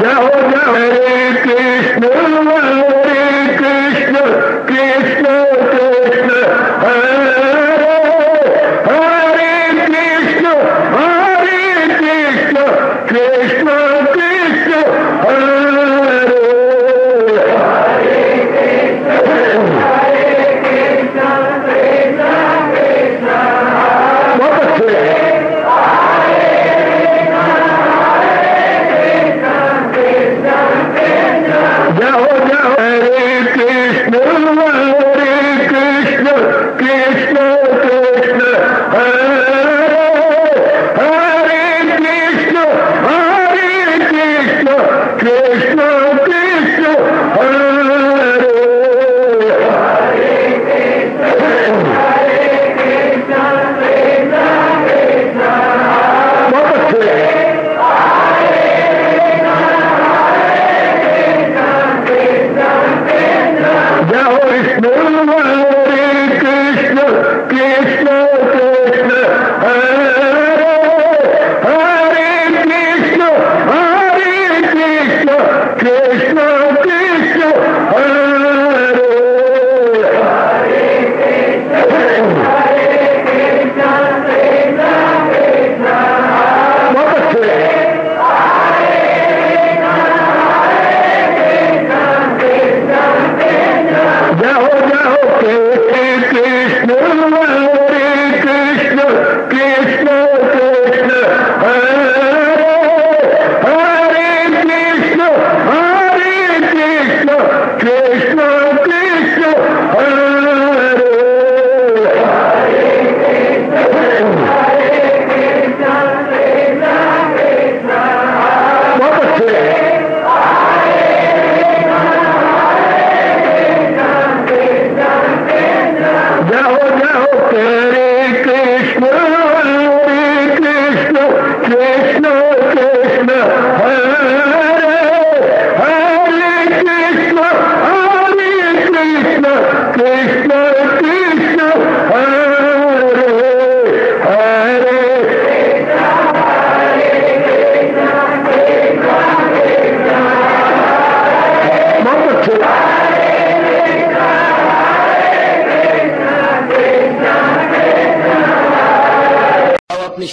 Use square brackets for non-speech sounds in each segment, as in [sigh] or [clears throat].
जहो जहो हरे कृष्ण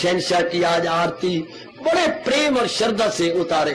शहनशाह की आज आरती बड़े प्रेम और श्रद्धा से उतारे।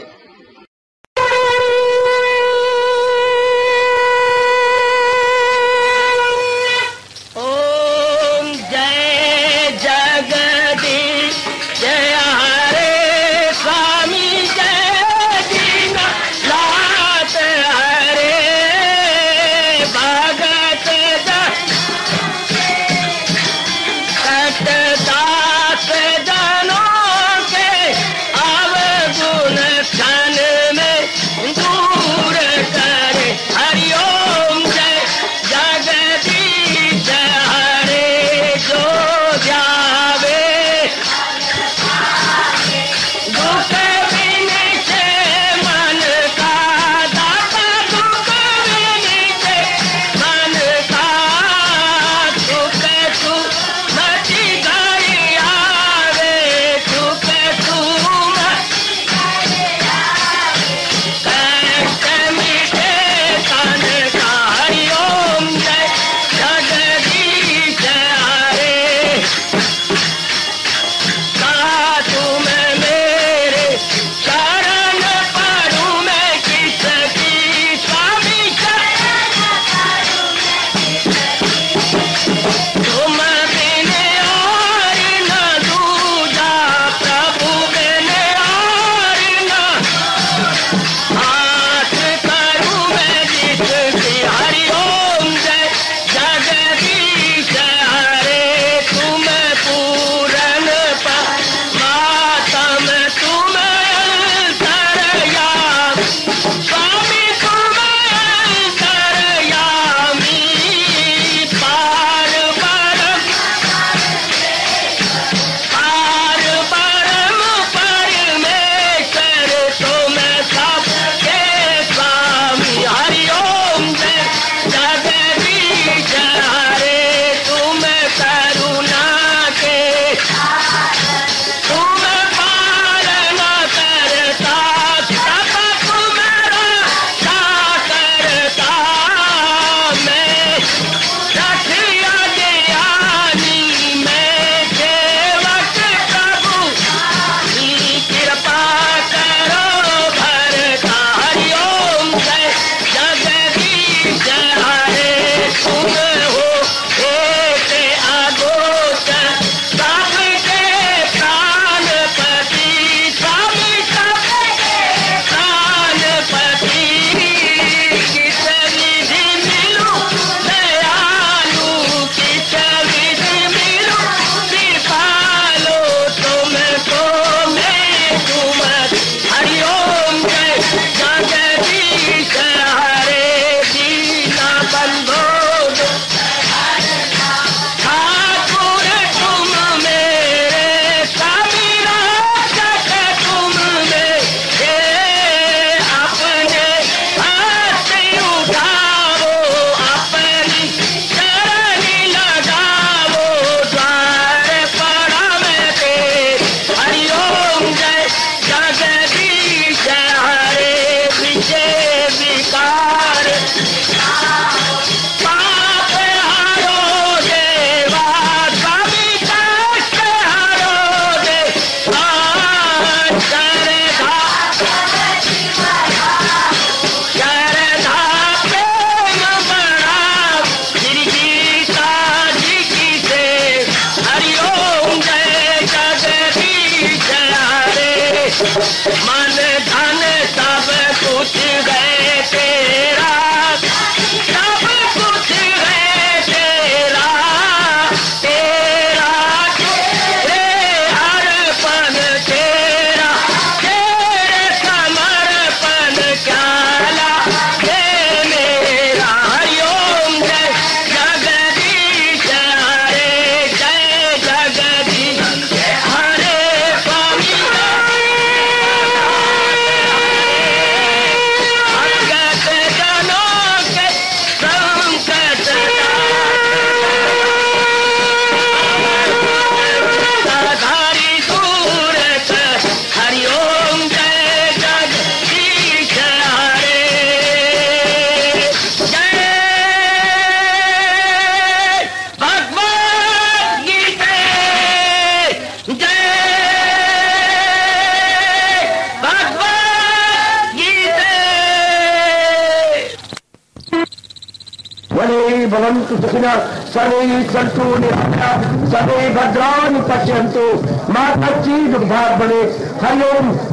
सुखिनः सर्वे सन्तु निरामया सर्वे भद्राणि पश्यन्तु। माताची दुर्भाग बने।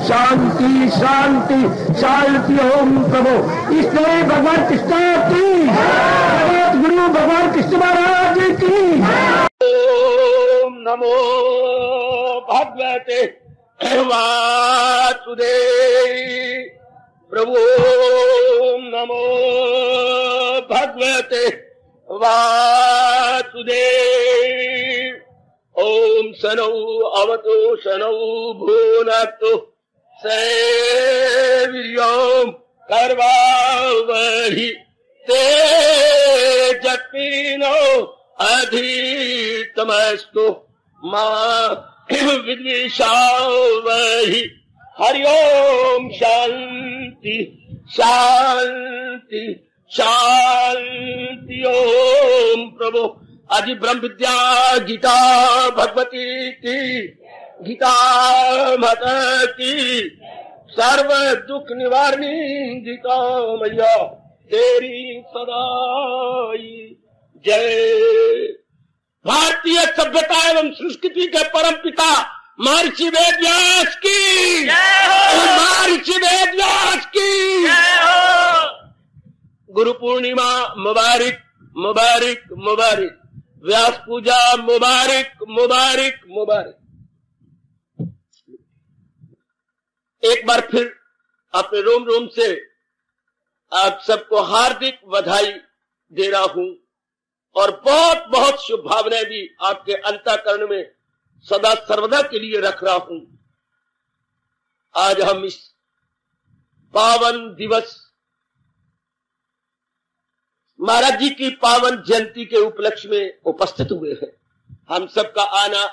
शांति शांति शांति ओम प्रभु। इसलिए भगवान कृष्ण की। भगवत गुरु भगवान कृष्ण महाराज की। ओम नमो भगवते वासुदेव। प्रभु नमो भगवते वासुदेव। ओम शनौ अवतु शनौ भूनक्तु सैवीर्यम् कर्वावहि तेजत्विनो अधितमस्तु। मा विद्विषावहि हरि ओम शांति शांति शांति ओम प्रभु। आदि ब्रह्म विद्या गीता भगवती की गीता मत की सर्व दुख निवारणी गीता मैया तेरी सदाई। जय। भारतीय सभ्यता एवं संस्कृति के परम पिता महर्षि वेद व्यास की महर्षि वेद व्यास की गुरु पूर्णिमा मुबारक। मुबारक मुबारक। व्यास पूजा, मुबारक मुबारक मुबारक। एक बार फिर अपने रोम रोम से आप सबको हार्दिक बधाई दे रहा हूँ और बहुत बहुत शुभभावनाएँ भी आपके अंतकरण में सदा सर्वदा के लिए रख रहा हूँ। आज हम इस पावन दिवस महाराज जी की पावन जयंती के उपलक्ष्य में उपस्थित हुए हैं। हम सबका आना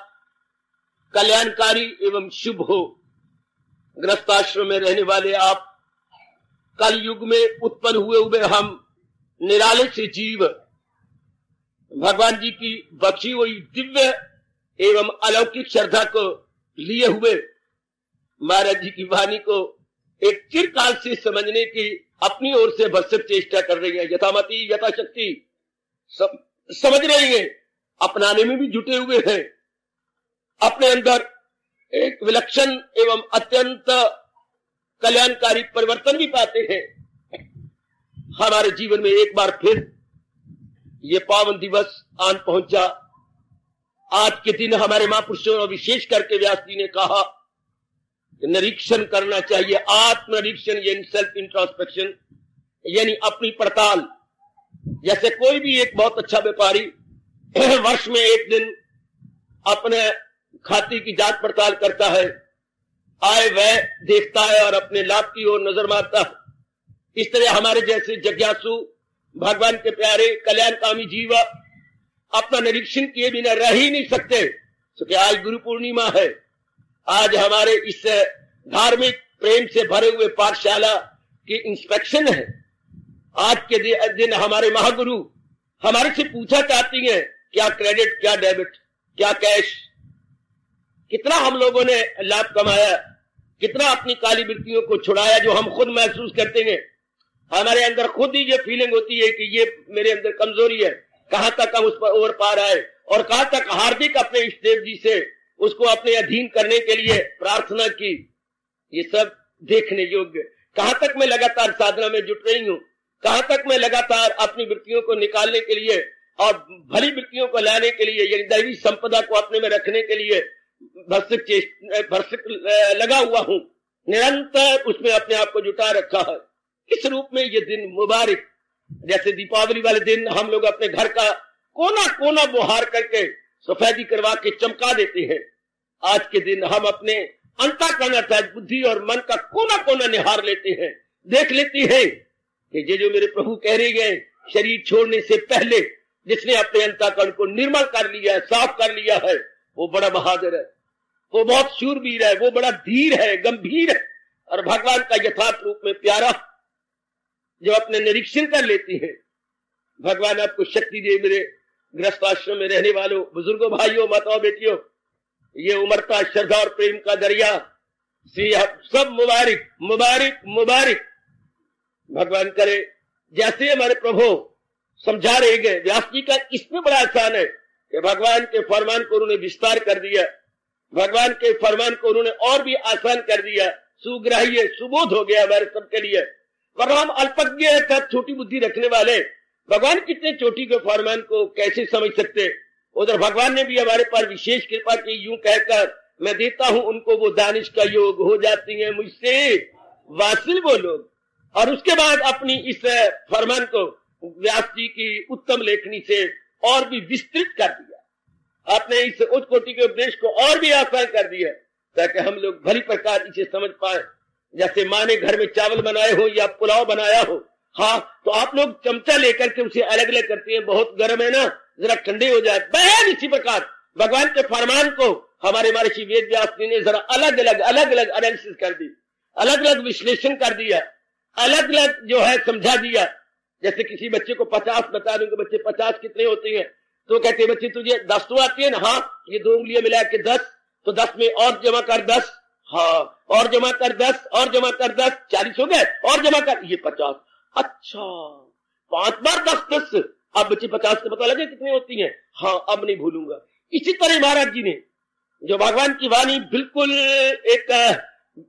कल्याणकारी एवं शुभ हो। ग्रस्ताश्रम में रहने वाले आप कल युग में उत्पन्न हुए हुए हम, निराले से जीव। भगवान जी की बख्शी हुई दिव्य एवं अलौकिक श्रद्धा को लिए हुए महाराज जी की वाणी को एक चिरकाल से समझने की अपनी ओर से भरसक चेष्टा कर रही है। यथामति यथाशक्ति सम, समझ रही है। अपनाने में भी जुटे हुए हैं। अपने अंदर एक विलक्षण एवं अत्यंत कल्याणकारी परिवर्तन भी पाते हैं। हमारे जीवन में एक बार फिर ये पावन दिवस आन पहुँचा। आज के दिन हमारे महापुरुषों और विशेष करके व्यास जी ने कहा निरीक्षण करना चाहिए, आत्मनिरीक्षण, यानी सेल्फ इंट्रोस्पेक्शन यानी अपनी पड़ताल। जैसे कोई भी एक बहुत अच्छा व्यापारी [clears throat] वर्ष में एक दिन अपने खाते की जाँच पड़ताल करता है आय व्यय देखता है और अपने लाभ की ओर नज़र मारता है। इस तरह हमारे जैसे जिज्ञासु, भगवान के प्यारे, कल्याणकामी जीव अपना निरीक्षण किए बिना रह ही नहीं सकते। क्योंकि आज गुरु पूर्णिमा है? आज हमारे इस धार्मिक प्रेम से भरे हुए पाठशाला की इंस्पेक्शन है। आज के दिन हमारे महागुरु हमारे से पूछा चाहती हैं, क्या क्रेडिट क्या डेबिट क्या कैश कितना हम लोगों ने लाभ कमाया? कितना अपनी काली वृत्तियों को छुड़ाया जो हम खुद महसूस करते हैं? हमारे अंदर खुद ही ये फीलिंग होती है कि ये मेरे अंदर कमज़ोरी है। कहाँ तक हम उस पर ओवर पा रहा है? और कहाँ तक हार्दिक अपने इष्टदेव जी से उसको अपने अधीन करने के लिए प्रार्थना की। ये सब देखने योग्य। कहाँ तक मैं लगातार साधना में जुट रही हूँ? कहाँ तक मैं लगातार अपनी वृत्तियों को निकालने के लिए और भली वृत्तियों को लाने के लिए, यानी दैवी संपदा को अपने में रखने के लिए भरसक लगा हुआ हूँ। निरंतर उसमें अपने आप को जुटा रखा है। इस रूप में ये दिन मुबारक। जैसे दीपावली वाले दिन हम लोग अपने घर का कोना कोना बुहार करके सफेदी करवा के चमका देते हैं। आज के दिन हम अपने अंताकरण अर्थात बुद्धि और मन का कोना कोना निहार लेते हैं। देख लेते हैं कि ये जो मेरे प्रभु कह रहे गए शरीर छोड़ने से पहले जिसने अपने अंताकरण को निर्मल कर लिया है, साफ़ कर लिया है, वो बड़ा बहादुर है। वो बहुत शूरवीर है, वो बड़ा धीर है, गंभीर है। और भगवान का यथार्थ रूप में प्यारा जो अपने निरीक्षण कर लेती है, भगवान आपको शक्ति दे मेरे ग्रस्त आश्रम में रहने वालों, बुज़ुर्गों, भाइयों, माताओं, बेटियों, ये उमरता श्रद्धा और प्रेम का दरिया सब मुबारक मुबारक मुबारक। भगवान करे, जैसे हमारे प्रभु समझा रहे गए, व्यास जी का इसमें बड़ा आसान है कि भगवान के फरमान को उन्होंने विस्तार कर दिया, भगवान के फरमान को उन्होंने और भी आसान कर दिया, सुग्राह्य, सुबोध हो गया हमारे सबके लिए। वरना हम अल्पज्ञ छोटी बुद्धि रखने वाले भगवान कितने चोटी के फरमान को कैसे समझ सकते उधर भगवान ने भी हमारे पास विशेष कृपा की, यूँ कहकर मैं देता हूँ उनको वो दानिश का योग हो जाती है मुझसे। वासिल वो लोग। और उसके बाद अपनी इस फरमान को व्यास जी की उत्तम लेखनी से और भी विस्तृत कर दिया। आपने इस उच्च कोटि के उपदेश को और भी आसान कर दिया, ताकि हम लोग भली प्रकार इसे समझ पाए। जैसे माँ ने घर में चावल बनाए हो या पुलाव बनाया हो हाँ तो आप लोग चमचा लेकर के उसे अलग अलग करते हैं। बहुत गर्म है ना, जरा ठंडे हो जाए। बहन, इसी प्रकार। भगवान के फरमान को हमारे महर्षि वेद व्यास जी ने जरा अलग अलग अलग अलग एनालिसिस कर दी। अलग अलग विश्लेषण कर दिया। अलग अलग जो है समझा दिया। जैसे किसी बच्चे को पचास बता दूँगे बच्चे पचास कितने होते हैं तो कहते हैं, बच्चे, तुझे दस तो आती है ना? हाँ ये दो उंगलियाँ मिला के दस तो दस में और जमा कर दस। हाँ और जमा कर दस, और जमा कर दस। चालीस हो गए, और जमा कर। ये पचास अच्छा। पाँच बार दस दस। अब बच्चे पचास से पता लगे कितनी होती हैं। हाँ अब नहीं भूलूँगा। इसी तरह महाराज जी ने, जो भगवान की वाणी बिल्कुल एक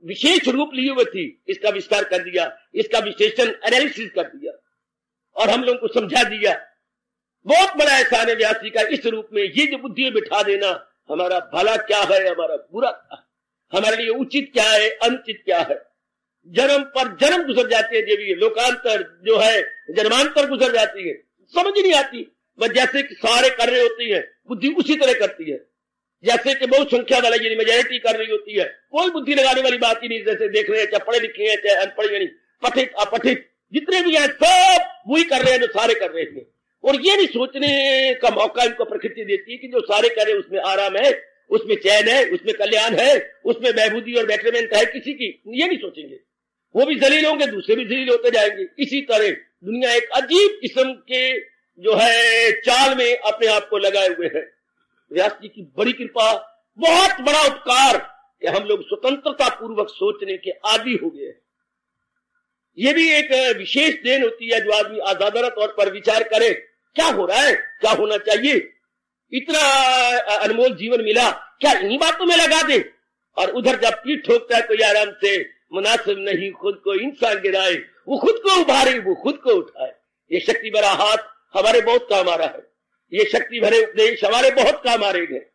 विशेष रूप लिए हुए थी, इसका विस्तार कर दिया, इसका विशेषण एनालिसिस कर दिया, और हम लोगों को समझा दिया। बहुत बड़ा एहसान है व्यास जी का इस रूप में ये जो बुद्धि बिठा देना, हमारा भला क्या है, हमारा बुरा क्या हमारे लिए उचित क्या है, अनुचित क्या है? जन्म पर जन्म गुजर जाती है देवी, लोकांतर जो है, जन्मांतर गुजर जाती है। समझ नहीं आती। बस जैसे कि सारे कर रहे होती है, बुद्धि उसी तरह करती है। जैसे कि बहुत संख्या वाला यानी मेजोरिटी कर रही होती है, कोई बुद्धि लगाने वाली बात ही नहीं, जैसे देख रहे हैं, चाहे पढ़े लिखे हैं, चाहे अनपढ़ यानी पठित, अपठित, जितने भी हैं, सब वही कर रहे हैं जो सारे कर रहे हैं और ये नहीं सोचने का मौका इनको प्रकृति देती है कि जो सारे कर रहे हैं, उसमें आराम है, उसमें चैन है, उसमें कल्याण है, उसमें बहबूदी और बेटरमेंट है किसी की। ये नहीं सोचेंगे। वो भी जलील होंगे, दूसरे भी जलील होते जाएँगे। इसी तरह दुनिया एक अजीब किस्म के जो है, चाल में अपने आप को लगाए हुए है। व्यास जी की बड़ी कृपा, बहुत बड़ा उपकार कि हम लोग स्वतंत्रता पूर्वक सोचने के आदि हो गए ये भी एक विशेष देन होती है जो आदमी आजादाना तौर पर विचार करे, क्या हो रहा है, क्या होना चाहिए? इतना अनमोल जीवन मिला, क्या इन्हीं बातों में लगा दे? और उधर जब पीठ ठोकता है तो आराम से मुनासिब नहीं, खुद को इंसान गिराए, वो खुद को उभारे, वो खुद को उठाए। ये शक्ति भरा हाथ हमारे बहुत काम आ रहा है। ये शक्ति भरे उपदेश हमारे बहुत काम आ रहे हैं।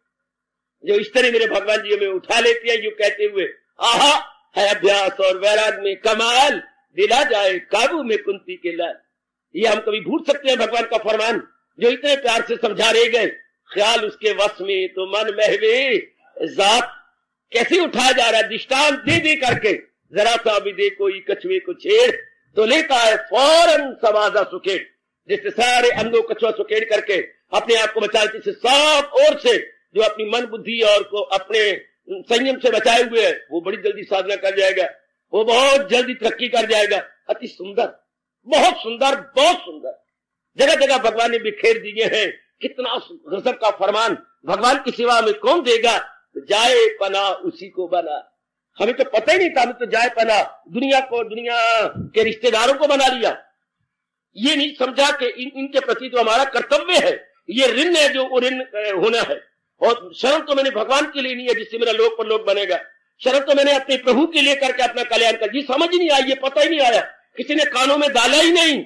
जो इस तरह मेरे भगवान जी हमें उठा लेते हैं जो कहते हुए, आहा, है अभ्यास और वैराग में कमाल, दिला जाए काबू में कुंती के लाल। ये हम कभी भूल सकते हैं भगवान का फरमान, जो इतने प्यार से समझा रहे गए। ख्याल उसके वश में तो मन महवे, जात कैसे उठाया जा रहा है? दृष्टान दे दे करके। जरा सा भी दे कोई कछुए को छेड़ तो लेता है फ़ौरन समाजा सुखेड़, जिससे सारे अंगों कछुआ सुखेड़ करके अपने आप को बचा जिससे सब और से जो अपनी मन बुद्धि और को अपने संयम से बचाए हुए है, वो बड़ी जल्दी साधना कर जाएगा, वो बहुत जल्दी तरक्की कर जाएगा। अति सुंदर, बहुत सुंदर बहुत सुंदर। जगह जगह भगवान ने बिखेर दिए हैं, कितना गजब का फरमान, भगवान की सेवा में कौन देगा? तो जाए पना, उसी को बना। हमें तो पता ही नहीं था हमें तो जाए पना दुनिया को दुनिया के रिश्तेदारों को बना लिया। ये नहीं समझा कि इन, इनके प्रति तो हमारा कर्तव्य है। ये ऋण है जो ऋण होना है। और शरण तो मैंने भगवान के लिए नहीं है जिससे मेरा लोक पर लोक बनेगा। शरद तो मैंने अपने प्रभु के लिए करके अपना कल्याण कर जी समझ नहीं आई ये पता ही नहीं आया। किसी ने कानों में डाला ही नहीं।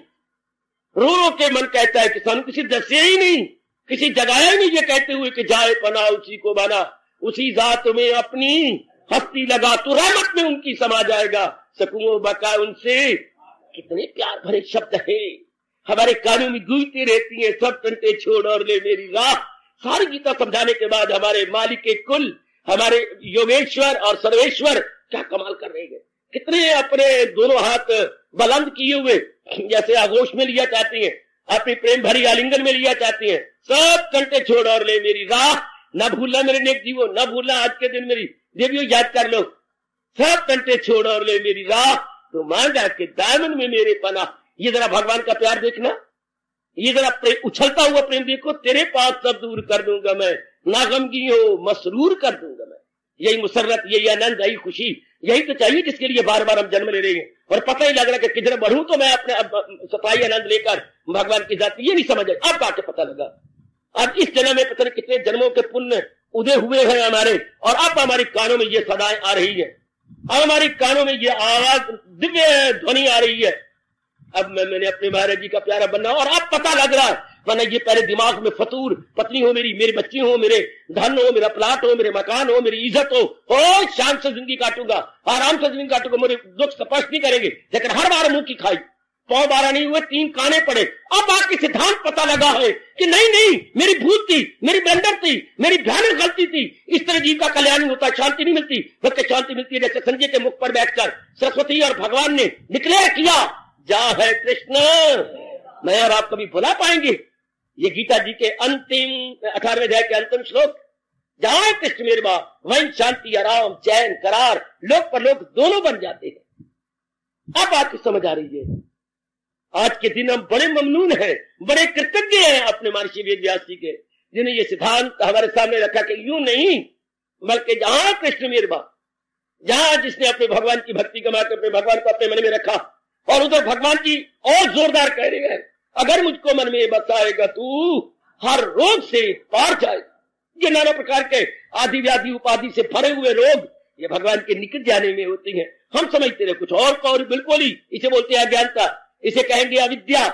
रो रो के मन कहता है किसान किसी दसे ही नहीं किसी जगाया ही नहीं ये कहते हुए कि जाए पना उसी को बना। उसी जात में अपनी हस्ती लगा तो रहमत में उनकी समा जाएगा। सकूंगो बका उनसे, कितने प्यार भरे शब्द है। हमारे कानों में गूंजती रहती है, सब टंटे छोड़ और ले मेरी राह। सारी गीता समझाने के बाद हमारे मालिक के कुल, हमारे योगेश्वर और सर्वेश्वर क्या कमाल कर रहे हैं। कितने अपने दोनों हाथ बुलंद किए हुए, जैसे आगोश में लिया चाहती हैं, अपनी प्रेम भरी आलिंगन में लिया चाहती हैं। सब कंटे छोड़ और ले मेरी राह। न भूलना मेरे नेक जीवो, न भूलना आज के दिन मेरी देवियों, याद कर लो। सब कंटे छोड़ और ले मेरी राह। तो मांगा के दामन में मेरे पना। ये जरा भगवान का प्यार देखना। ये जरा उछलता हुआ प्रेम देखो। तेरे पास सब दूर कर दूँगा मैं। ना गमगी हो, मसरूर कर दूँगा मैं। यही मुसरत, यही आनंद, यही खुशी। यही तो चाहिए जिसके लिए बार बार हम जन्म ले रहे हैं। और पता ही लग रहा कि किधर बढ़ू तो मैं अपने सफ़ाई, आनंद लेकर भगवान की जाति। ये नहीं समझ अब आके पता लगा। अब इस जन्म में पता कितने जन्मों के पुण्य उदय हुए हैं हमारे, और अब हमारे कानों में ये सदाएँ आ रही है। अब हमारी कानों में ये आवाज़, दिव्य ध्वनि आ रही है। अब मैं, मैंने अपने महाराज जी का प्यारा बनना, और अब पता लग रहा है, वरना ये पहले दिमाग में फतूर, पत्नी हो मेरी मेरी बच्ची हो मेरे, धन हो मेरा, प्लाट हो मेरे, मकान हो मेरी, इज़्ज़त हो हो शांत से ज़िंदगी काटूँगा, आराम से ज़िंदगी काटूँगा, मेरे दुख स्पष्ट नहीं करेंगे, लेकिन हर बार मुँह की खाई। पौ बारह नहीं हुए, तीन काने पड़े। अब आपके सिद्धांत पता लगा है कि नहीं नहीं, मेरी भूल थी, मेरी ब्लंडर थी, मेरी भयानक गलती थी। इस तरह जीव का कल्याण नहीं होता, शांति नहीं मिलती। बल्कि शांति मिलती है, जैसे संजय के मुख पर बैठकर सरस्वती और भगवान ने डिक्लेयर किया, जा है कृष्ण। मैं और आप कभी भुला पाएँगे। ये गीता जी के अंतिम अठारवे अध्याय के अंतिम श्लोक। जहाँ कृष्ण मेरे बा वही शांति, आराम, चैन, करार, लोक पर लोक दोनों बन जाते हैं। अब आपकी समझ आ रही है। आज के दिन हम बड़े ममनून हैं, बड़े कृतज्ञ हैं अपने महर्षि वेद व्यास जी के जिन्हें ये सिद्धांत हमारे सामने रखा कि यूँ नहीं, बल्कि जहाँ कृष्ण मेरबा जहाँ जिसने अपने भगवान की भक्ति कमा कर अपने भगवान को अपने मन में रखा, और उधर भगवान जी और जोरदार कह रहे हैं, अगर मुझको मन में बसाएगा तू हर रोग से पार जाए। ये नाना प्रकार के आदि व्याधि उपाधि से भरे हुए रोग, ये भगवान के निकट जाने में होती हैं। हम समझते रहे कुछ और को बिल्कुल ही इसे बोलते हैं अज्ञानता। इसे कहेंगे अविद्या।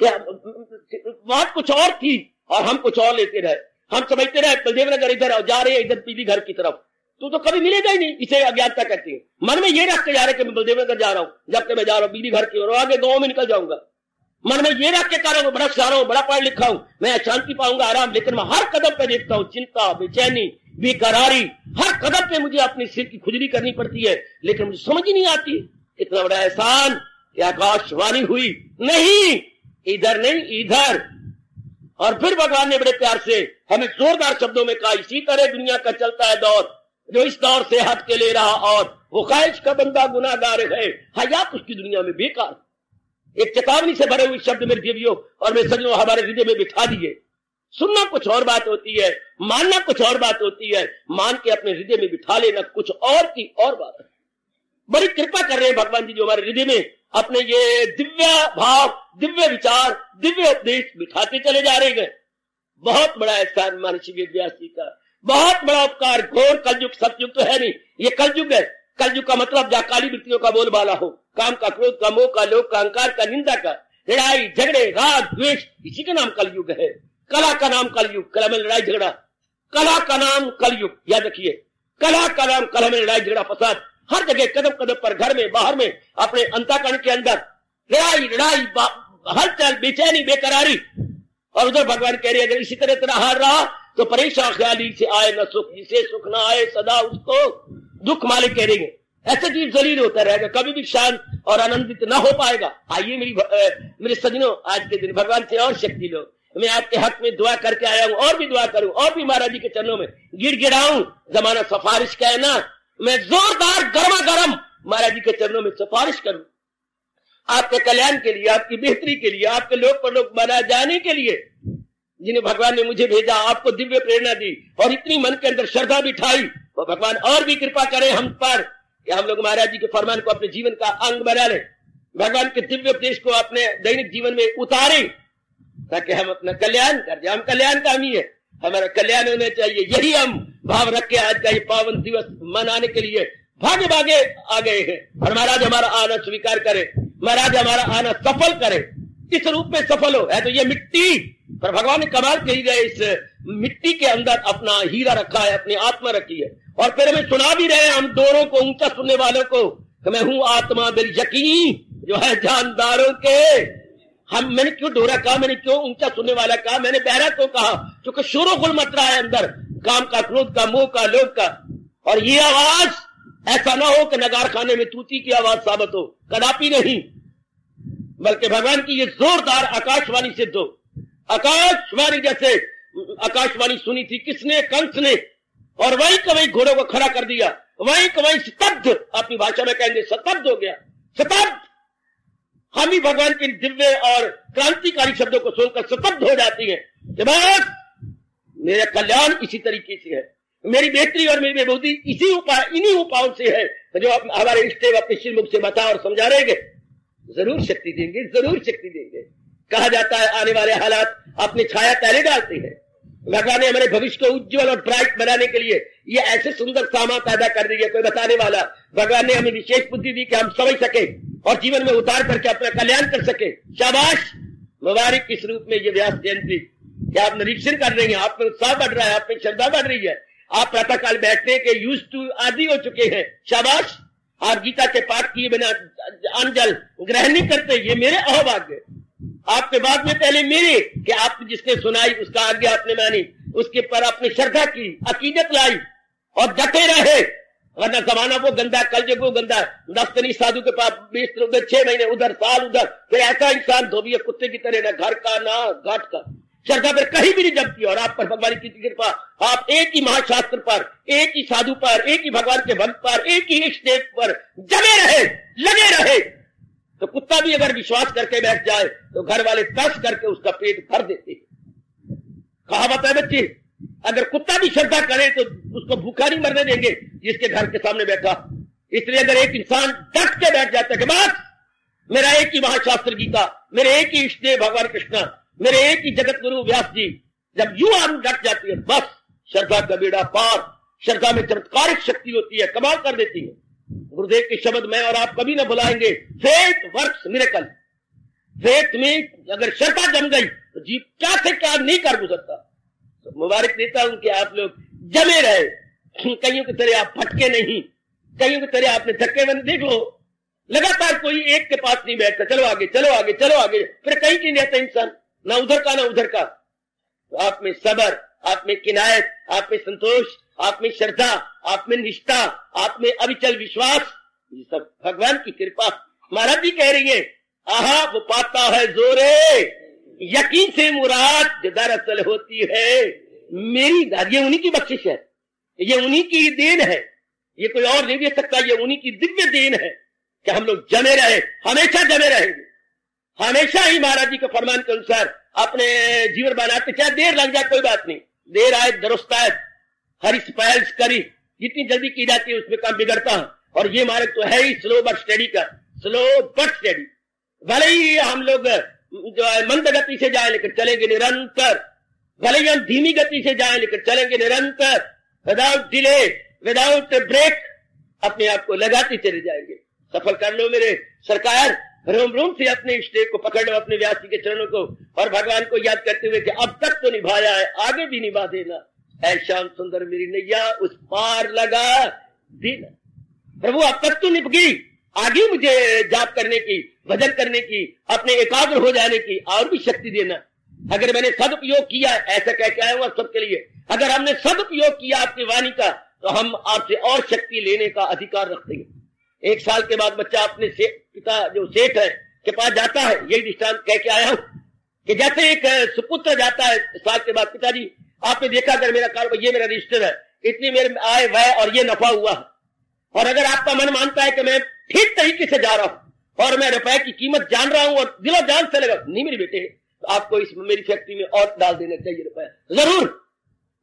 बात कुछ और थी और हम कुछ और लेते रहे। हम समझते रहे, बलदेव नगर इधर जा रहे हैं इधर पीली घर की तरफ़। तो तो कभी मिलेगा ही नहीं, इसे अज्ञानता कहते हैं। मन में ये रख के जा रहे कि मैं बलदेव नगर जा रहा हूँ। जब मैं जा रहा हूँ पीली घर की और आगे गाँव में निकल जाऊँगा। मन में ये रख के कर रहा हूँ, बड़ा सारा हूँ, बड़ा पढ़ लिखा हूँ। मैं शांति पाऊँगा, आराम, लेकिन मैं हर कदम पे देखता हूँ, चिंता, बेचैनी, बेकरारी, हर कदम पे मुझे अपनी सिर की खुजली करनी पड़ती है, लेकिन मुझे समझ ही नहीं आती। इतना बड़ा एहसान आकाशवाणी हुई? नहीं। इधर नहीं, इधर। और फिर भगवान ने बड़े प्यार से हमें जोरदार शब्दों में कहा, इसी तरह दुनिया का चलता है दौर, जो इस दौर से हट के ले रहा और वो ख्वाहिश का बंदा गुनागार है। हयात उसकी दुनिया में बेकार। एक चेतावनी से भरे हुए शब्द मेरे देवियों और मेरे सजनों, हमारे हृदय में बिठा दिए। सुनना कुछ और बात होती है, मानना कुछ और बात होती है, मान के अपने हृदय में बिठा लेना कुछ और की और बात है। बड़ी कृपा कर रहे हैं भगवान जी, जो हमारे हृदय में अपने ये दिव्य भाव, दिव्य विचार, दिव्य उपदेश बिठाते चले जा रहे हैं। बहुत बड़ा एहसान महर्षि व्यास जी का। बहुत बड़ा उपकार, घोर कलयुग, सतयुग तो है नहीं। ये कलयुग है। कलयुग का मतलब जहाँ काली वृत्तियों का बोलबाला हो। काम का क्रोध, का मोह, का लोक का अहंकार, का निंदा, का लड़ाई, झगड़े, राग, द्वेष, इसी का नाम कलयुग है। कला का नाम कलयुग, कला में लड़ाई, झगड़ा। कला का नाम कलयुग, याद रखिए। कला का नाम कला में लड़ाई, झगड़ा, फसाद। हर जगह कदम कदम पर घर में, बाहर में, अपने अंताकरण के अंदर। लड़ाई लड़ाई हर हलचल बेचैनी, बेकरारी। और उधर भगवान कह रहे अगर इसी तरह तरह हार रहा तो परेशान ख्याली से आए न सुख, जिसे सुख ना आए, सदा उसको दुख मालिक कह रहे ऐसे जीव जलील होता रहेगा, कभी भी शांत और आनंदित ना हो पाएगा। आइए मेरी मेरे सजनों आज के दिन भगवान से और शक्ति लो। मैं आपके हक में दुआ करके आया हूँ, और भी दुआ करूँ, और भी महाराज जी के चरणों में गिड़ गिड़ाऊं जमाना सफारिश का है ना मैं जोरदार गर्मा गर्म महाराज जी के चरणों में सिफारिश करूँ। आपके कल्याण के लिए, आपकी बेहतरी के लिए, आपके लोक पर लोग बना जाने के लिए, जिन्हें भगवान ने मुझे भेजा, आपको दिव्य प्रेरणा दी और इतनी मन के अंदर श्रद्धा बिठाई वो भगवान और भी कृपा करे हम पर कि हम लोग महाराज जी के फरमान को अपने जीवन का अंग बना ले, भगवान के दिव्य उपदेश को अपने दैनिक जीवन में उतारे, ताकि हम अपना कल्याण कर जाए हम कल्याण कामी है। हमारा कल्याण होना चाहिए। यही हम भाव रख के आज का ये पावन दिवस मनाने के लिए भागे भागे आ गए हैं। और महाराज हमारा आना स्वीकार करे। महाराज हमारा आना सफल करे। इस रूप में सफल हो? है तो ये मिट्टी। पर भगवान ने कमाल कही गए इस मिट्टी के अंदर अपना हीरा रखा है, अपनी आत्मा रखी है। और फिर हमें सुना भी रहे हम दोनों को, ऊँचा सुनने वालों को मैं हूँ आत्मा मेरी यकीन, जो है जानदारों के। हम, मैंने क्यों डोरा कहा, मैंने क्यों ऊँचा सुनने वाला कहा, मैंने बहरा क्यों कहा? क्योंकि शोरों गुल मच रहा है अंदर, काम का, क्रोध का, मोह का, लोभ का। और ये आवाज़, ऐसा ना हो कि नगार खाने में तूती की आवाज़ साबित हो, कदापि नहीं। बल्कि भगवान की ये जोरदार आकाशवाणी सिद्ध हो। आकाशवाणी जैसे, आकाशवाणी सुनी थी किसने, कंस ने? और वही कवई घोड़ों को खड़ा कर दिया। वही कवई स्तब्ध, अपनी भाषा में कहेंगे, स्तब्ध हो गया। स्तब्ध! हम ही भगवान के दिव्य और क्रांतिकारी शब्दों को सुनकर स्तब्ध हो जाती हैं। बस, मेरा कल्याण इसी तरीके से है। मेरी बेहतरी और मेरी बेबूदी इसी उपाय इन्हीं उपायों से है जो हमारे इष्ट अपने श्री मुख से बता और समझा रहेंगे ज़रूर शक्ति देंगे, ज़रूर शक्ति देंगे। कहा जाता है, आने वाले हालात अपनी छाया पहले डालते हैं। भगवान ने हमारे भविष्य को उज्जवल और ब्राइट बनाने के लिए ये ऐसे सुंदर सामा पैदा कर दी है कोई बताने वाला। भगवान ने हमें विशेष बुद्धि दी कि हम समझ सके और जीवन में उतार करके अपना कल्याण कर सके। शाबाश! मुबारक किस रूप में ये व्यास जयंती। क्या आप निरीक्षण कर रहे हैं? आप में उत्साह बढ़ रहा है, आप में श्रद्धा बढ़ रही है। आप प्रातः काल बैठने के यूज़ टू आदि हो चुके हैं। शाबाश! आप गीता के पाठ किए बिना अंजल ग्रहण नहीं करते, ये मेरे अहोभाग्य आपके बाद में पहले मेरे, कि आप जिसने सुनाई, उसका आज्ञा आपने मानी, उसके पर आपने श्रद्धा की, अकीदत लाई। और डटे रहे। वरना जमाना वो गंदा कल जो वो गंदा दस्तनी साधु के पास बीस उधर छह महीने, उधर, साल उधर, फिर ऐसा इंसान धोबी कुत्ते की तरह, ना घर का, ना घाट का। श्रद्धा पर कहीं भी नहीं जमती, और आप पर भगवान की कृपा, आप एक ही महाशास्त्र पर, एक ही साधु पर, एक ही भगवान के भक्त पर, एक ही इष्ट देव पर जमे रहे, लगे रहे। तो कुत्ता भी अगर विश्वास करके बैठ जाए तो घर वाले तर्स करके उसका पेट भर देते कहावत है बच्चे अगर कुत्ता भी श्रद्धा करे तो उसको भूखा नहीं मरने देंगे। जिसके घर के सामने बैठा। इसलिए अगर एक इंसान डट के बैठ जाता है कि बस, मेरा एक ही महाशास्त्र गीता, मेरे एक ही इष्ट भगवान कृष्णा, मेरे एक ही जगत गुरु व्यास जी, जब यू आरू डट जाती है, बस, श्रद्धा का बेड़ा पार, श्रद्धा में चमत्कारिक शक्ति होती है, कमाल कर देती है। गुरुदेव के शब्द में और आप कभी ना बुलाएँगे फेथ वर्क्स मिरेकल फेथ में अगर श्रद्धा जम गई तो जीव क्या से क्या नहीं कर गुजरता। तो मुबारक देता हूँ कि आप लोग जमे रहे। कईयों की तरह आप फटके नहीं। कईयों की तरह आपने धक्के बंद देख लो। लगातार कोई एक के पास नहीं बैठता। चलो आगे चलो आगे चलो आगे। फिर कहीं नहीं रहता इंसान। ना उधर का, ना उधर का। तो आप में सबर, आप में किनायत, आप में संतोष, आप में श्रद्धा, आप में निष्ठा, आप में अविचल विश्वास। ये सब भगवान की कृपा। महाराज जी कह रही है, आहा, वो पाता है जोरे। यकीन से मुराद दरअसल होती है, मेरी दाद, ये उन्हीं की बख्शिश है, ये उन्हीं की देन है, ये कोई और नहीं दे सकता, ये उन्हीं की दिव्य देन है कि हम लोग जमे रहे, हमेशा जमे रहेंगे हमेशा ही महाराज जी के फरमान के अनुसार अपने जीवन बनाते, चाहे देर लग जाए, कोई बात नहीं। देर आए, दुरुस्त आए, हरी पहल करी, जितनी जल्दी की जाती है, उसमें काम बिगड़ता है। और ये मार्ग तो है ही स्लो बट स्टडी का, स्लो बट स्टडी। भले ही हम लोग जो है मंद गति से जाए लेकिन चलेंगे निरंतर। भले ही हम धीमी गति से जाए लेकिन चलेंगे निरंतर। विदाउट डिले विदाउट ब्रेक अपने आप को लगाते चले जाएँगे। सफल कर लो मेरे सरकार। रोम रोम से अपने इष्ट को पकड़ लो, अपने व्यास के चरणों को और भगवान को याद करते हुए कि अब तक तो निभाया है, आगे भी निभा देना। ऐ श्याम सुंदर मेरी नैया, उस पार लगा। देना। प्रभु, अब तक तो निभ गई आगे मुझे जाप करने की भजन करने की अपने एकाग्र हो जाने की और भी शक्ति देना। अगर मैंने सदुपयोग किया ऐसा कह के आया हुआ सबके लिए। अगर हमने सदुपयोग किया आपकी वाणी का तो हम आपसे और शक्ति लेने का अधिकार रखते हैं। एक साल के बाद बच्चा अपने से, पिता जो सेठ है के पास जाता है यही दृष्टांत कह के आया हूँ। कि जैसे एक सुपुत्र जाता है साल के बाद पिताजी आपने देखा अगर मेरा कारोबार ये मेरा रजिस्टर है इतनी मेरे आय वय और ये नफा हुआ है। और अगर आपका मन मानता है कि मैं ठीक तरीके से जा रहा हूँ। और मैं रुपए की कीमत जान रहा हूँ और दिलो जान से लगा, नहीं मेरे बेटे तो आपको इस मेरी फैक्ट्री में और डाल देना चाहिए रुपया ज़रूर,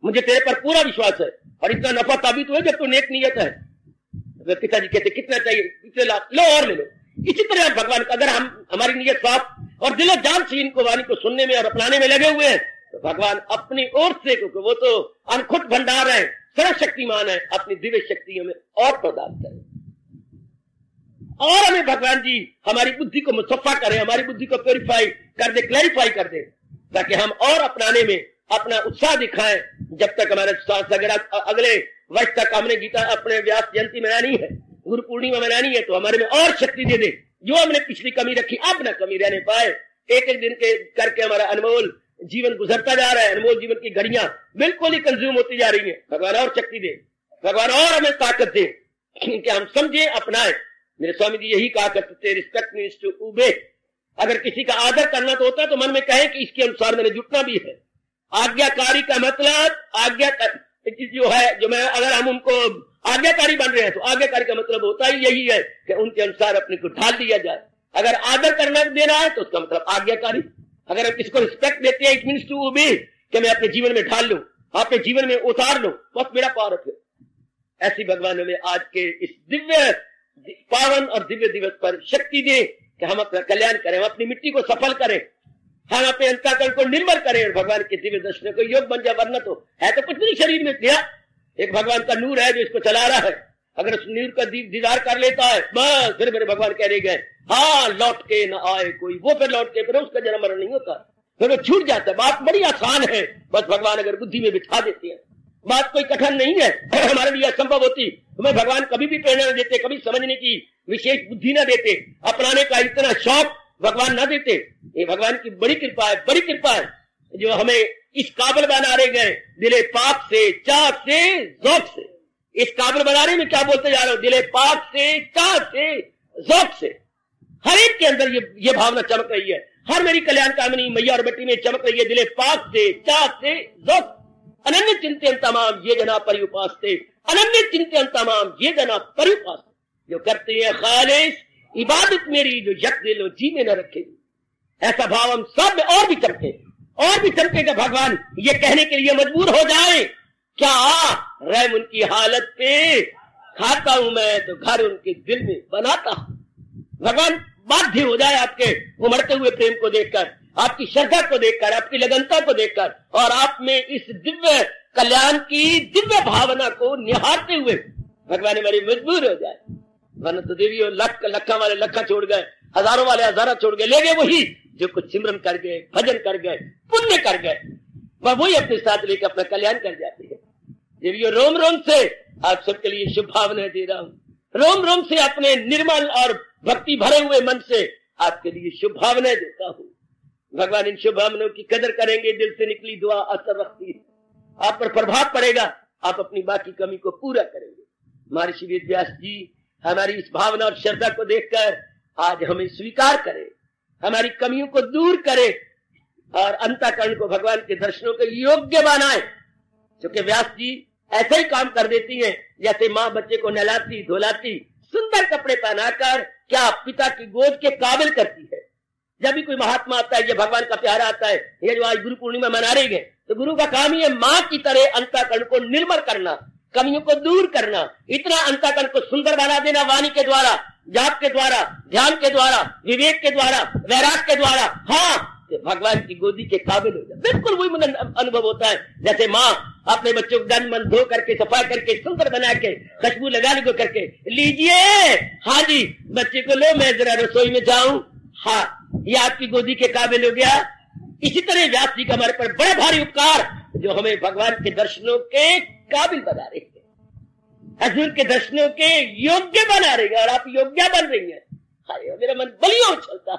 मुझे तेरे पर पूरा विश्वास है और इतना नफा ताबित हुआ जब तो नेक नियत है। पिताजी कहते, कितना चाहिए? इतने लाख, लो और ले लो। इसी तरह भगवान, अगर हम, हमारी नीयत साफ़ और दिलो जान से इनको वाणी को सुनने में और अपनाने में लगे हुए हैं तो भगवान अपनी ओर से, क्योंकि वो तो अनखुट भंडार है, सर्वशक्तिमान है, अपनी दिव्य शक्तियों में और प्रदान करें। और हमें भगवान जी हमारी बुद्धि को मुसफा करें, हमारी बुद्धि को प्योरीफाई कर दे क्लैरिफाई कर दे, ताकि हम और अपनाने में अपना उत्साह दिखाएँ। जब तक हमारे अगले वर्ष तक हमने गीता अपने व्यास जयंती मनानी है, गुरु पूर्णिमा मनानी है तो हमारे में और शक्ति दे दे। जो हमने पिछली कमी रखी, अब ना कमी रहने पाए। एक एक दिन के, करके हमारा अनमोल जीवन गुजरता जा रहा है, अनमोल जीवन की घड़ियाँ बिल्कुल ही कंज्यूम होती जा रही है। भगवान और शक्ति दे, भगवान और हमें ताकत दे, कि हम समझे, अपनाए। मेरे स्वामी जी यही कहा करते थे रिस्पेक्ट मीन्स टू उबे। अगर किसी का आदर करना तो होता तो मन में कहे कि इसके अनुसार मैंने जुटना भी है। आज्ञाकारी का मतलब आज्ञा जो है, जो मैं, अगर हम उनको आज्ञाकारी बन रहे हैं तो आज्ञाकारी का मतलब होता ही यही है कि उनके अनुसार अपने को ढाल दिया जाए। अगर आदर करना देना है तो उसका मतलब आज्ञाकारी। अगर हम किसको रिस्पेक्ट देते हैं, इट मीन टू बी कि मैं अपने जीवन में ढाल लू, अपने जीवन में उतार लू, बस मेरा पावर है ऐसी भगवान में आज के इस दिव्य पावन और दिव्य दिवस पर शक्ति दे कि हम अपना कल्याण करें, हम अपनी मिट्टी को सफल करें। हम अपने अंताकरण को निर्मल करें और भगवान के दिव्य दर्शन को योग बन जाए, वरना तो है तो कुछ नहीं शरीर में। दिया, एक भगवान का नूर है जो इसको चला रहा है। अगर उस नूर का दीदार कर लेता है, बस फिर मेरे भगवान कह रहे गए हाँ लौट के न आए कोई। वो फिर लौट के, फिर उसका जन्म मरण नहीं होता। फिर वो छूट जाता है। बात बड़ी आसान है। बस भगवान अगर बुद्धि में बिठा देते हैं। बात कोई कठिन नहीं है। हमारे लिए असंभव होती हमें भगवान कभी भी प्रेरणा न देते, कभी समझने की, विशेष बुद्धि न देते, अपनाने का इतना शौक भगवान न देते। ये भगवान की बड़ी कृपा है, बड़ी कृपा है, जो हमें इस काबिल बना रहे गए, दिले पाप से चाक से, जौक से। इस काबिल बनाने में क्या बोलते जा रहे हो? दिले पाप से चाक से, जौक से। हर एक के अंदर ये ये भावना चमक रही है। हर मेरी कल्याण कामनी मैया और बेटी में चमक रही है, दिले पाक से चाक से, जौक अनन्य चिंतन तमाम, ये जना परिपास अनन्य चिंतन तमाम, ये जना परिपास जो करते हैं खालिश, इबादत मेरी, जो यक दिलो जी में न रखेगी ऐसा भाव हम सब और भी करते और भी करते चमकेगा भगवान ये कहने के लिए मजबूर हो जाए, क्या रहम उनकी हालत पे खाता हूँ मैं तो घर उनके दिल में बनाता हूँ। भगवान बाध्य हो जाए आपके, उमड़ते हुए प्रेम को देखकर। आपकी श्रद्धा को देखकर, आपकी लगनता को देखकर, और आप में इस दिव्य कल्याण की दिव्य भावना को निहारते हुए भगवान हमारी मजबूर हो जाए। वरना तो देवी लख, लखा वाले लखा छोड़ गए, हज़ारों वाले हजारा छोड़ गए ले गए वही जो कुछ सिमरन कर गए, भजन कर गए, पुण्य कर गए, वह वही अपने साथ लेकर अपना कल्याण कर जाती है। देवी रोम रोम से आप सबके लिए शुभ भावनाएँ दे रहा हूँ। रोम रोम से अपने निर्मल और भक्ति भरे हुए मन से आपके लिए शुभ भावनाएँ देता हूँ। भगवान इन शुभ भावनाओं की कदर करेंगे, दिल से निकली दुआ असर रखती है। आप पर प्रभाव पड़ेगा, आप अपनी बाकी कमी को पूरा करेंगे। महर्षि वेद व्यास जी, हमारी इस भावना और श्रद्धा को देखकर आज हमें स्वीकार करें, हमारी कमियों को दूर करे और अंताकरण को भगवान के दर्शनों के योग्य बनाए। क्योंकि व्यास जी ऐसे ही काम कर देती हैं, जैसे माँ बच्चे को नहलाती, धोलाती, सुंदर कपड़े पहनाकर क्या पिता की गोद के काबिल करती है। जब भी कोई महात्मा आता है ये भगवान का प्यारा आता है, ये जो आज गुरु पूर्णिमा मना रहे हैं तो गुरु का काम ही है माँ की तरह अंताकरण को निर्मल करना, कमियों को दूर करना, इतना अंताकरण को सुंदर बना देना वाणी के द्वारा, जाप के द्वारा, ध्यान के द्वारा, विवेक के द्वारा, वैराग के द्वारा हाँ भगवान की गोदी के काबिल हो जाए बिल्कुल वही अनुभव होता है। जैसे माँ अपने बच्चों को गन मन धो करके सफ़ाई करके, सुंदर बना के, खुशबू लगा लो करके, लीजिए। हाँ जी, बच्चे को लो, मैं जरा रसोई में जाऊँ। हाँ ये आपकी गोदी के काबिल हो गया। इसी तरह व्यास जी का हमारे पर बड़े भारी उपकार जो हमें भगवान के दर्शनों के काबिल बना रहे हैं। हजूर के दर्शनों के योग्य बना रही है और आप योग्य बन रही है। मेरा मन बलियों चलता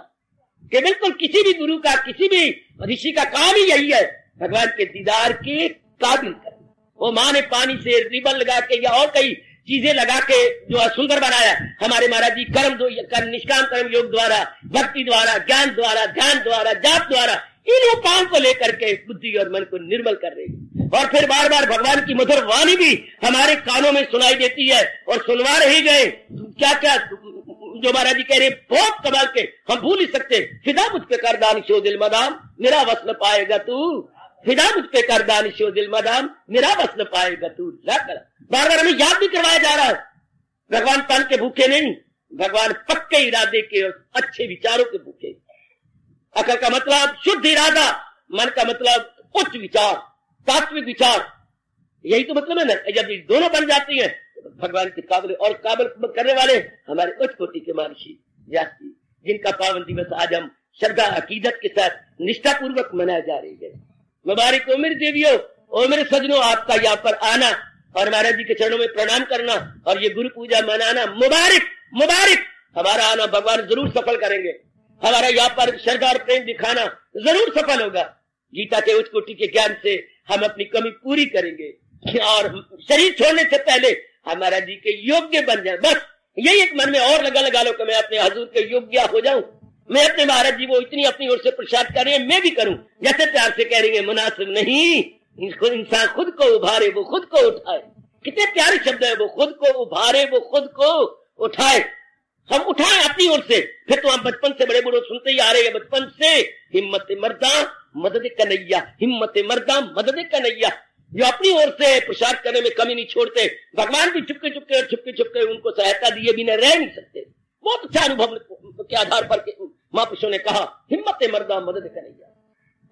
कि बिल्कुल किसी भी गुरु का, किसी भी ऋषि का काम ही यही है, भगवान के दीदार के काबिल कर वो माँ ने पानी से रिबन लगा के या और कई चीज़ें लगा के जो सुंदर बनाया हमारे महाराज जी कर्म दो कर, निष्काम कर्म योग द्वारा भक्ति द्वारा ज्ञान द्वारा ध्यान द्वारा जाप द्वारा इन उपायों को लेकर के बुद्धि और मन को निर्मल कर रही और फिर बार बार भगवान की मधुर वाणी भी हमारे कानों में सुनाई देती है और सुनवा रही गए क्या क्या जो महाराज जी कह रहे बहुत कमाल के हम भूल ही सकते। फिदा मुझ पे कर दान शो दिल मदाम मेरा वस्ल पाएगा तू। फिदा मुझ पे कर दान शो दिल मदाम मेरा वस्ल पाएगा तू। ला कर। बार बार हमें याद भी करवाया जा रहा है। भगवान तन के भूखे नहीं, भगवान पक्के इरादे के और अच्छे विचारों के भूखे। अकल का मतलब शुद्ध इरादा, मन का मतलब उच्च विचार, तात्विक विचार। यही तो मतलब है ना जब ये दोनों बन जाती हैं तो भगवान के काबिल और काबिल करने वाले हमारे उच्च कोटि के महर्षि व्यास जी जिनका पावन दिवस आज हम श्रद्धा, अकीदत के साथ निष्ठा पूर्वक मनाया जा रही है। मुबारक ओ मेरे देवियों ओ मेरे सजनों, आपका यहाँ पर आना और महाराज जी के चरणों में प्रणाम करना और ये गुरु पूजा मनाना मुबारक मुबारक। हमारा आना भगवान ज़रूर सफल करेंगे। हमारा यहाँ पर श्रद्धा और प्रेम दिखाना ज़रूर सफल होगा। गीता के उच्च कोटि के ज्ञान से हम अपनी कमी पूरी करेंगे। और शरीर छोड़ने से पहले हमारा जी के योग्य बन जाए। बस यही एक मन में और लगा लगा लो कि मैं अपने हजूर के योग्य हो जाऊँ। मैं अपने महाराज जी वो इतनी अपनी ओर से प्रसाद कर मैं भी करूँ। जैसे प्यार से कह रही है, मुनासिब नहीं। इंसान खुद को उभारे, वो खुद को उठाए। कितने प्यारे शब्द है, वो खुद को उभारे, वो खुद को उठाए। हम उठाए अपनी ओर से। फिर तो हम बचपन से बड़े बड़े सुनते ही आ रहे हैं, बचपन से। हिम्मत मर्दा, मदद कन्हैया। हिम्मत मर्दा, मदद कन्हैया। जो अपनी ओर से प्रसाद करने में कमी नहीं छोड़ते। भगवान भी चुपके चुपके और छुपके छुपके उनको सहायता दिए बिना रह नहीं सकते। बहुत अच्छा अनुभव के आधार पर महापुरुषों ने कहा, हिम्मत मर्दा, मदद कन्हैया।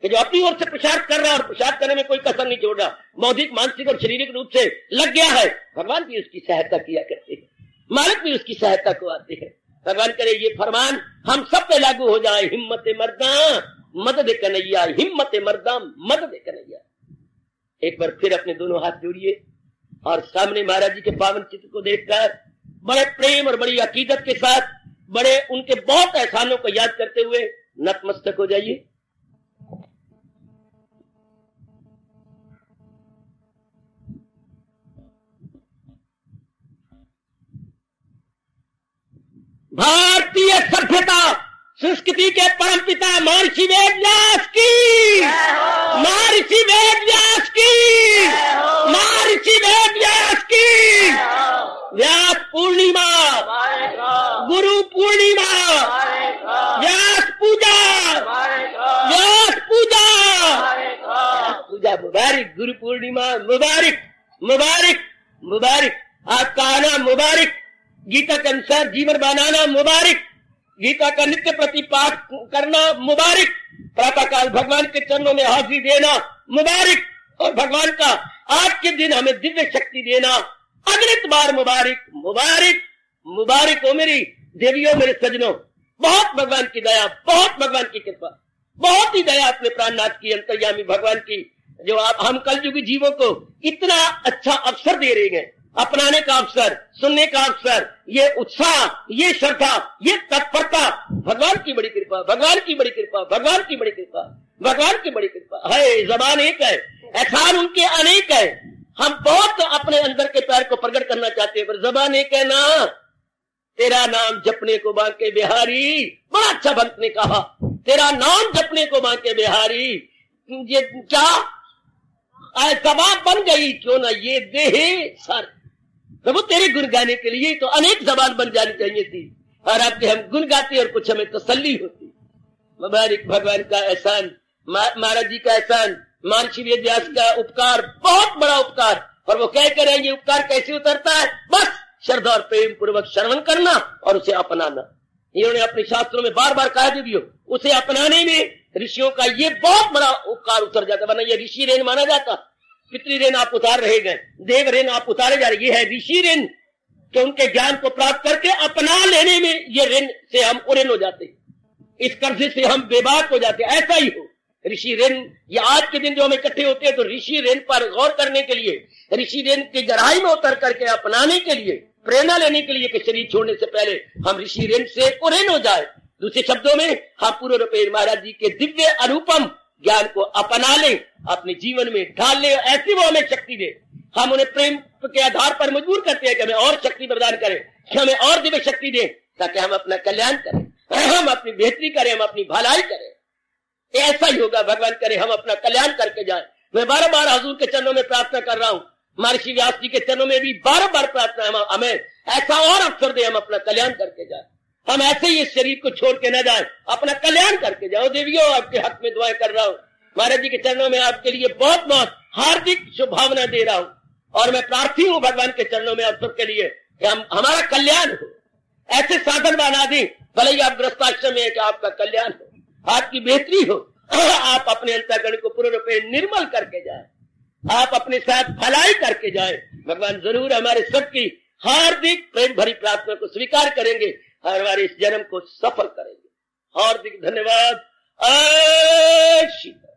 कि जो अपनी ओर से प्रचार कर रहा है और प्रचार करने में कोई कसर नहीं छोड़ रहा बौद्धिक मानसिक और शारीरिक रूप से लग गया है। भगवान भी उसकी सहायता किया करते हैं। मालिक भी उसकी सहायता को आते हैं। भगवान करे ये फरमान, हम सब पे लागू हो जाए। हिम्मत मर्दा, मदद कन्हैया। हिम्मत मर्दा, मदद कन्हैया। एक बार फिर अपने दोनों हाथ जोड़िए और सामने महाराज जी के पावन चित्र को देखकर बड़े प्रेम और बड़ी अकीदत के साथ, बड़े उनके बहुत एहसानों को याद करते हुए नतमस्तक हो जाइए। भारतीय सभ्यता संस्कृति के परम पिता महर्षि वेद व्यास की। महर्षि वेद व्यास की। महर्षि वेद व्यास की। व्यास पूर्णिमा। गुरु पूर्णिमा। व्यास पूजा। व्यास पूजा। पूजा मुबारक, गुरु पूर्णिमा मुबारक मुबारक मुबारक। आपका आना मुबारक। गीता के अनुसार जीवन बनाना मुबारक। गीता का नित्य प्रति पाठ करना मुबारक। प्रातः काल भगवान के चरणों में हाजिरी देना मुबारक। और भगवान का आज के दिन हमें दिव्य शक्ति देना अगले बार मुबारक। मुबारक। मुबारक हो मेरी देवियों, मेरे सजनों। बहुत भगवान की दया, बहुत भगवान की कृपा। बहुत ही दया अपने प्राणनाथ की, अंतर्यामी भगवान की, जो आप हम कल जीवों को इतना अच्छा अवसर दे रहे हैं। अपनाने का अवसर, सुनने का अवसर, ये उत्साह, ये श्रद्धा, ये तत्परता। भगवान की बड़ी कृपा, भगवान की बड़ी कृपा, भगवान की बड़ी कृपा, भगवान की बड़ी कृपा। है, जबान एक है, एहसान उनके अनेक है। हम बहुत अपने अंदर के प्यार को प्रकट करना चाहते हैं, पर जबान एक है ना। तेरा नाम जपने को बांके बिहारी, बड़ा अच्छा भक्त ने कहा। तेरा नाम जपने को बांके बिहारी, ये क्या जबान बन गई, क्यों ना ये देहे सर प्रभु, तेरे गुण गाने के लिए तो अनेक जबान बन जानी चाहिए थी। और आपके हम गुण गाते और कुछ हमें तसल्ली होती। मुबारक भगवान का एहसान महाराज जी का एहसान महर्षि व्यास का उपकार, बहुत बड़ा उपकार। और वो कह कर ये उपकार कैसे उतरता है? बस श्रद्धा और प्रेम पूर्वक श्रवण करना और उसे अपनाना। इन्होंने अपने शास्त्रों में बार बार कहा दियो उसे अपनाने में ऋषियों का ये बहुत बड़ा उपकार उतर जाता, वरना ये ऋषि रेन माना जाता। पितृ ऋण आप उतार रहे गए? देव ऋण आप उतारे जा रहे ये है ऋषि ऋण। कि उनके ज्ञान को प्राप्त करके अपना लेने में ये ऋण से हम उऋण हो जाते इस कर्जे से हम बेबाक हो जाते ऐसा ही हो। ऋषि ऋण, या आज के दिन जो हम इकट्ठे होते हैं तो ऋषि ऋण पर गौर करने के लिए, ऋषि ऋण की गहराई में उतर करके अपनाने के लिए, प्रेरणा लेने के लिए कि शरीर छोड़ने से पहले हम ऋषि ऋण से उऋण हो जाए। दूसरे शब्दों में हम पूर्व रुपये महाराज जी के दिव्य अनुपम ज्ञान को अपना ले, अपने जीवन में ढाल ले, ऐसी वो हमें शक्ति दे। हम उन्हें प्रेम के आधार पर मजबूर करते हैं कि हमें और शक्ति प्रदान करें हमें और दिव्य शक्ति दे, ताकि हम अपना कल्याण करें, हम अपनी बेहतरी करें, हम अपनी भलाई करें। ऐसा ही होगा, भगवान करे, हम अपना कल्याण करके जाए। मैं बार बार हजूर के चरणों में प्रार्थना कर रहा हूँ। महर्षि व्यास जी के चरणों में भी बार बार प्रार्थना हमें ऐसा और अवसर दे, हम अपना कल्याण करके जाए। हम ऐसे ही इस शरीर को छोड़ के न जाए। अपना कल्याण करके जाओ, देवियों, आपके हक में दुआएँ कर रहा हूँ। महाराज जी के चरणों में आपके लिए बहुत बहुत हार्दिक शुभभावना दे रहा हूँ। और मैं प्रार्थी हूँ भगवान के चरणों में आप सबके लिए कि हम, हमारा कल्याण हो। ऐसे साधन बना दी भले ही आप ग्रस्ताश्रम में कि आपका कल्याण हो, आपकी बेहतरी हो, [clears throat] आप अपने अंतरगण को पूर्ण रूप निर्मल करके जाए। आप अपने साथ भलाई करके जाए। भगवान ज़रूर हमारे सबकी हार्दिक प्रेम भरी प्रार्थना को स्वीकार करेंगे। और हमारे इस जन्म को सफल करेंगे। हार्दिक धन्यवाद। आशीर्वाद